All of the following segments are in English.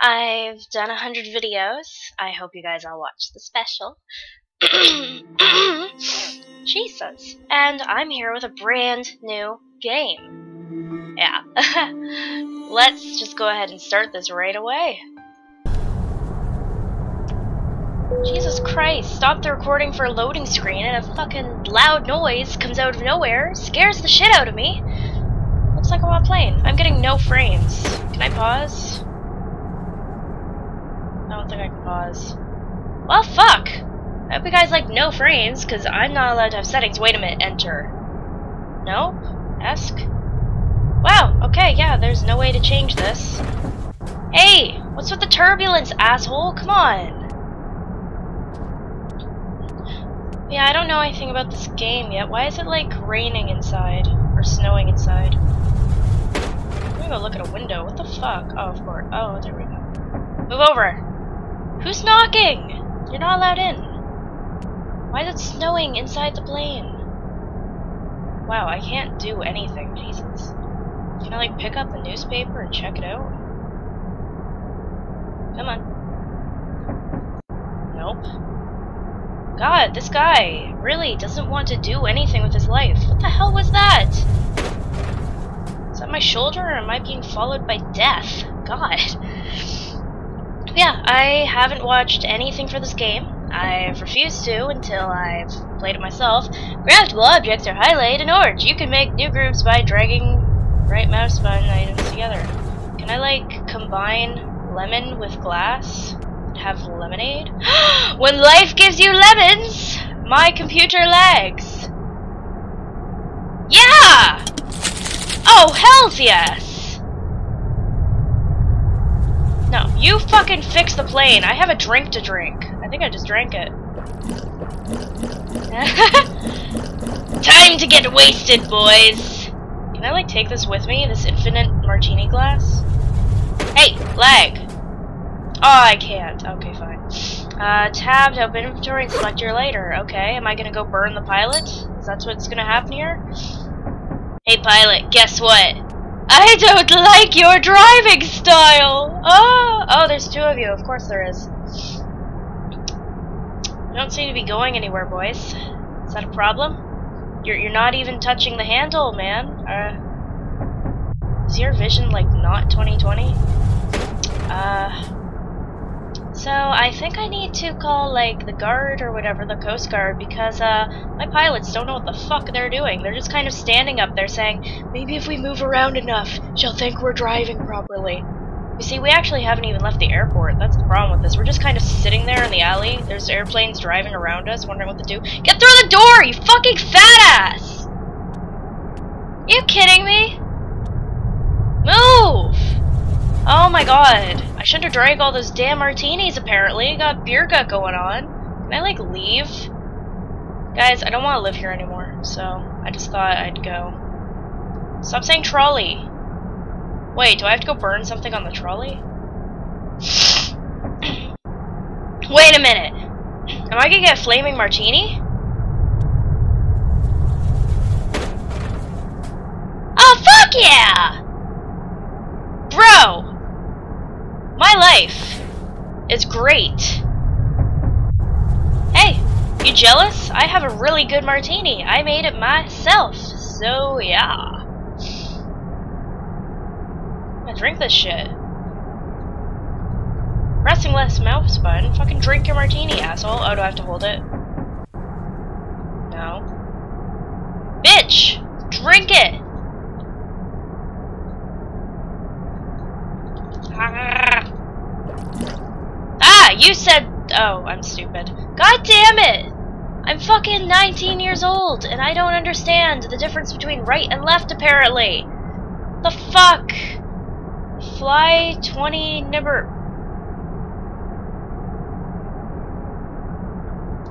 I've done a hundred videos. I hope you guys all watched the special. Jesus. And I'm here with a brand new game. Yeah. Let's just go ahead and start this right away. Jesus Christ, stop the recording for a loading screen and a fucking loud noise comes out of nowhere, scares the shit out of me. Looks like I'm on a plane. I'm getting no frames. Can I pause? I don't think I can pause. Well, fuck! I hope you guys like no frames, because I'm not allowed to have settings. Wait a minute, enter. No? Ask? Wow, okay, yeah, there's no way to change this. Hey! What's with the turbulence, asshole? Come on! Yeah, I don't know anything about this game yet. Why is it like raining inside? Or snowing inside? I'm gonna go look at a window. What the fuck? Oh, of course. Oh, there we go. Move over! Who's knocking? You're not allowed in. Why is it snowing inside the plane? Wow, I can't do anything, Jesus. Can I like pick up the newspaper and check it out? Come on. God, this guy really doesn't want to do anything with his life. What the hell was that? Is that my shoulder or am I being followed by death? God. Yeah, I haven't watched anything for this game. I've refused to until I've played it myself. Craftable objects are highlighted in orange. You can make new groups by dragging right mouse button items together. Can I like combine lemon with glass? Have lemonade? when life gives you lemons, my computer lags. Yeah! Oh, hells yes! No, you fucking fix the plane. I have a drink to drink. I think I just drank it. Time to get wasted, boys! Can I, like, take this with me? This infinite martini glass? Hey, lag! Oh, I can't. Okay, fine. Uh, tab to open inventory and select your later. Okay, am I gonna go burn the pilot? Is that what's gonna happen here? Hey, pilot, guess what? I don't like your driving style! Oh, oh, there's two of you. Of course there is. You don't seem to be going anywhere, boys. Is that a problem? You're, you're not even touching the handle, man. Uh, is your vision, like, not 2020? Uh... So I think I need to call like the guard or whatever, the Coast Guard, because uh, my pilots don't know what the fuck they're doing. They're just kind of standing up there saying, maybe if we move around enough, she'll think we're driving properly. You see, we actually haven't even left the airport. That's the problem with this. We're just kind of sitting there in the alley. There's airplanes driving around us, wondering what to do. Get through the door, you fucking fat ass! You kidding me? Move! Oh my god. I shouldn't have drank all those damn martinis, apparently. Got beer gut going on. Can I, like, leave? Guys, I don't want to live here anymore, so I just thought I'd go. Stop saying trolley. Wait, do I have to go burn something on the trolley? Wait a minute. Am I gonna get a flaming martini? Oh, fuck yeah! Bro! My life is great. Hey, you jealous? I have a really good martini. I made it myself. So, yeah. I drink this shit. Pressing less mouse button. Fucking drink your martini, asshole. Oh, do I have to hold it? No. Bitch! Drink it! You said... Oh, I'm stupid. God damn it! I'm fucking 19 years old, and I don't understand the difference between right and left, apparently. The fuck? Fly 20 nibber...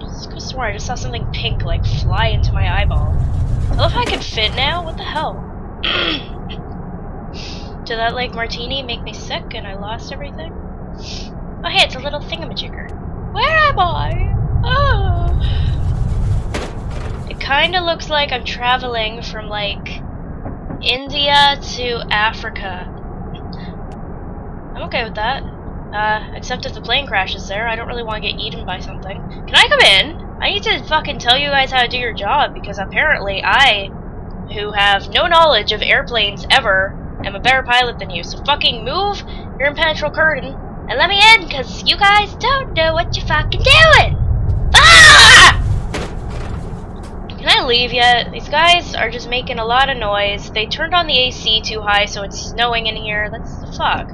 I swear I just saw something pink, like, fly into my eyeball. I love how I can fit now. What the hell? Did that, like, martini make me sick and I lost everything? Oh, hey, it's a little thingamajigger. Where am I? Oh. It kind of looks like I'm traveling from, like, India to Africa. I'm okay with that. Uh, except if the plane crashes there, I don't really want to get eaten by something. Can I come in? I need to fucking tell you guys how to do your job, because apparently I, who have no knowledge of airplanes ever, am a better pilot than you. So fucking move your impenetrable curtain and let me in, because you guys don't know what you're fucking doing! Ah! Can I leave yet? These guys are just making a lot of noise. They turned on the AC too high, so it's snowing in here. That's the fuck.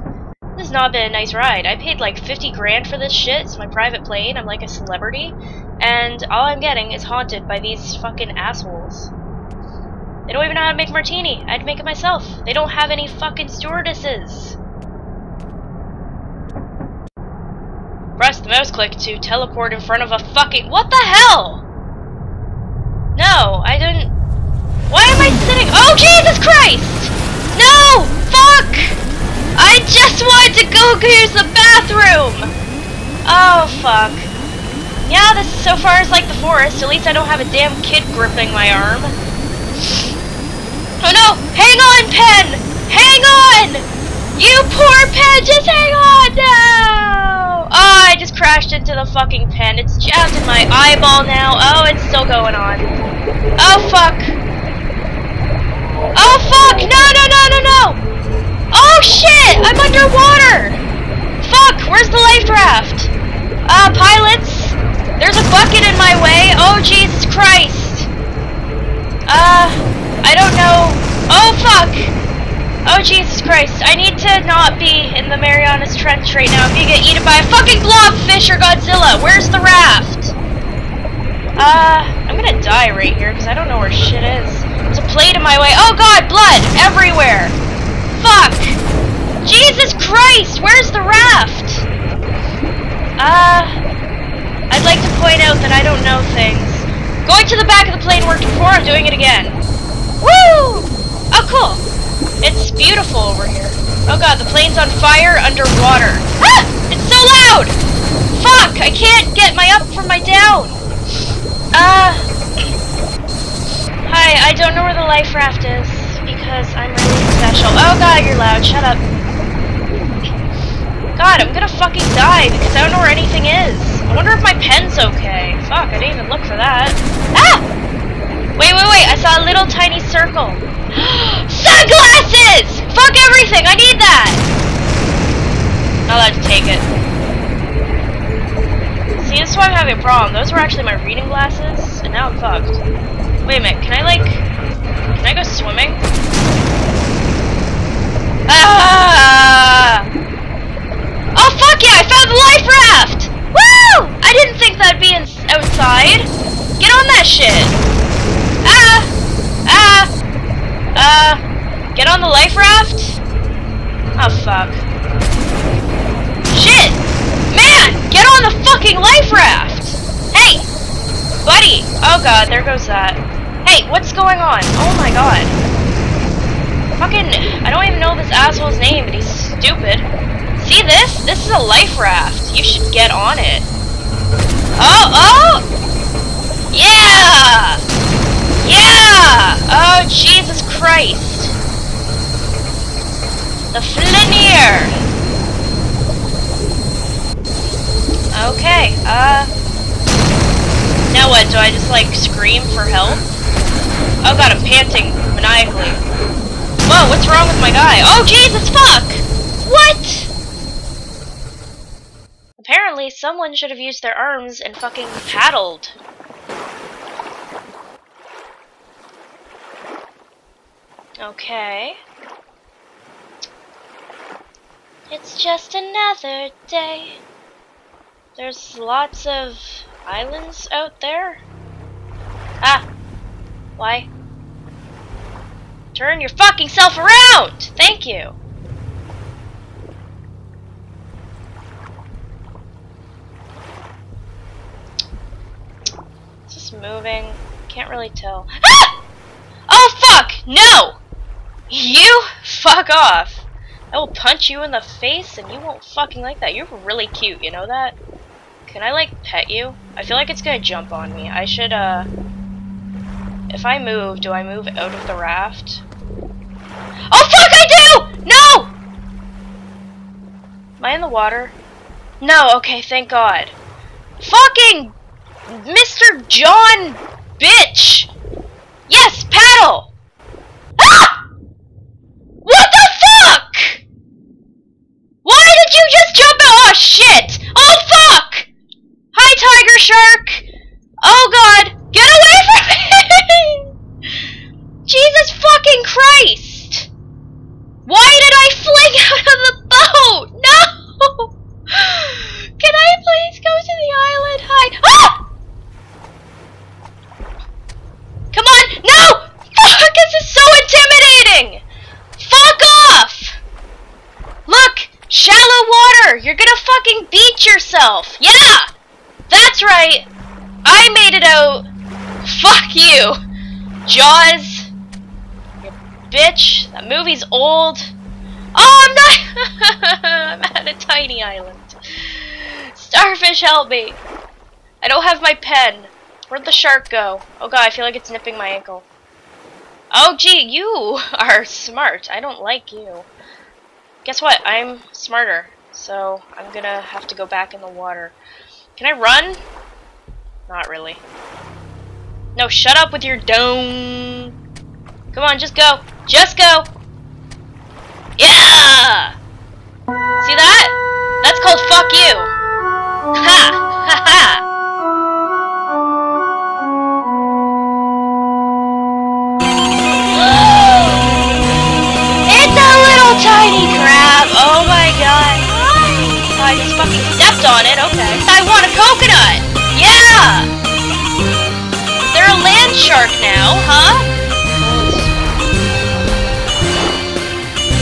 This has not been a nice ride. I paid like 50 grand for this shit. It's my private plane. I'm like a celebrity. And all I'm getting is haunted by these fucking assholes. They don't even know how to make martini. I'd make it myself. They don't have any fucking stewardesses. Mouse click to teleport in front of a fucking- What the hell? No, I didn't- Why am I sitting- Oh, Jesus Christ! No! Fuck! I just wanted to go use the bathroom! Oh, fuck. Yeah, this is so far is like the forest. At least I don't have a damn kid gripping my arm. Oh no! Hang on, Pen! Hang on! You poor Pen, just hang on! No! Oh, I just crashed into the fucking pen. It's jabbed in my eyeball now. Oh, it's still going on. Oh, fuck. Oh, fuck! No, no, no, no, no! Oh, shit! I'm underwater! Fuck! Where's the life raft? Uh, pilots? There's a bucket in my way. Oh, Jesus Christ. Uh, I don't know. Oh, fuck! Oh, Jesus Christ. I need to not be in the Marianas Trench right now. If you get eaten by a fucking blobfish or Godzilla, where's the raft? Uh, I'm gonna die right here because I don't know where shit is. There's a plate in my way. Oh god, blood everywhere! Fuck! Jesus Christ, where's the raft? Uh, I'd like to point out that I don't know things. Going to the back of the plane worked before, I'm doing it again. Woo! Oh, cool. It's beautiful over here. Oh god, the plane's on fire underwater. Ah! It's so loud! Fuck, I can't get my up from my down. Uh... Hi, I don't know where the life raft is because I'm really special. Oh god, you're loud. Shut up. God, I'm gonna fucking die because I don't know where anything is. I wonder if my pen's okay. Fuck, I didn't even look for that. Ah! Wait, wait, wait, I saw a little tiny circle. Sunglasses! Fuck everything, I need that! Not allowed to take it. See, this is why I'm having a problem. Those were actually my reading glasses, and now I'm fucked. Wait a minute, can I like... Can I go swimming? Ah! Oh fuck yeah, I found the life raft! Woo! I didn't think that'd be in outside. Get on that shit. Ah! Ah! Uh, get on the life raft? Oh fuck. Shit! Man! Get on the fucking life raft! Hey! Buddy! Oh god, there goes that. Hey, what's going on? Oh my god. Fucking, I don't even know this asshole's name, but he's stupid. See this? This is a life raft. You should get on it. Oh, oh! Yeah! Yeah! Oh, Jesus Christ. The Flinier! Okay, uh... Now what, do I just, like, scream for help? Oh god, I'm panting maniacally. Whoa, what's wrong with my guy? Oh, Jesus, fuck! What? Apparently, someone should have used their arms and fucking paddled. Okay. It's just another day. There's lots of islands out there. Ah! Why? Turn your fucking self around! Thank you! It's just moving. Can't really tell. Ah! Oh fuck! No! You fuck off! I will punch you in the face and you won't fucking like that. You're really cute, you know that? Can I like pet you? I feel like it's gonna jump on me. I should uh if I move, do I move out of the raft? Oh fuck I do! No! Am I in the water? No, okay, thank God. Fucking Mr. John bitch! Yes, paddle! Ah! What the fuck? Why did you just jump out? Oh shit! Oh fuck! Hi, tiger shark! Oh god! Get away from me! Jesus fucking Christ! Why did I fling out of the boat? No! Can I please go to the island? Hi. Ah! Come on! No! Fuck! This is so intimidating! Fuck off! Look! Shallow water! You're gonna fucking beat yourself! Yeah! That's right! I made it out! Fuck you! Jaws! You movie's old. Oh, I'm not! I'm at a tiny island. Starfish, help me! I don't have my pen. Where'd the shark go? Oh god, I feel like it's nipping my ankle. Oh gee, you are smart. I don't like you. Guess what? I'm smarter. So, I'm gonna have to go back in the water. Can I run? Not really. No, shut up with your dome. Come on, just go. Just go. See that? That's called fuck you. Ha! Ha ha! it's a little tiny crab. Oh my god. I just fucking stepped on it. Okay. I want a coconut. Yeah! Is there a land shark now, huh?